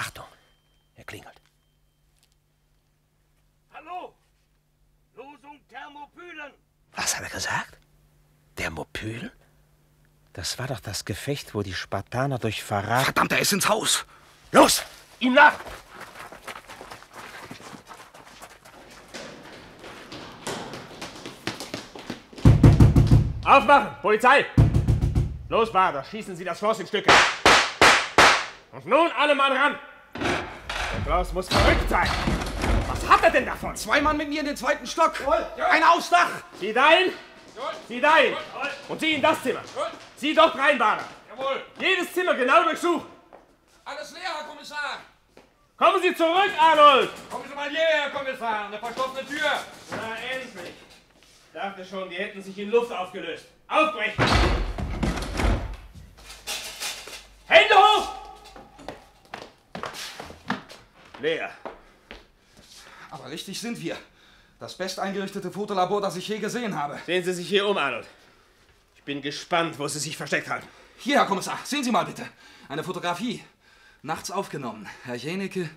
Achtung, er klingelt. Hallo? Losung Thermopylen. Was hat er gesagt? Thermopyl? Das war doch das Gefecht, wo die Spartaner durch Verrat... Verdammt, er ist ins Haus! Los! Ihm nach! Aufmachen! Polizei! Los, Bader, schießen Sie das Schloss in Stücke. Und nun alle Mann ran! Der Klaus muss verrückt sein. Was hat er denn davon? Zwei Mann mit mir in den zweiten Stock. Ein Ausdach. Sieh dahin! Sieh dahin! Und sieh in das Zimmer. Sieh dort rein, Bader. Jawohl. Jedes Zimmer genau durchsucht. Alles leer, Herr Kommissar. Kommen Sie zurück, Arnold! Kommen Sie mal hierher, Herr Kommissar. Eine verstopfte Tür. Na, endlich. Dachte schon, die hätten sich in Luft aufgelöst. Aufbrechen! Leer. Aber richtig sind wir. Das best eingerichtete Fotolabor, das ich je gesehen habe. Sehen Sie sich hier um, Arnold. Ich bin gespannt, wo Sie sich versteckt halten. Hier, Herr Kommissar, sehen Sie mal bitte. Eine Fotografie. Nachts aufgenommen. Herr Jenecke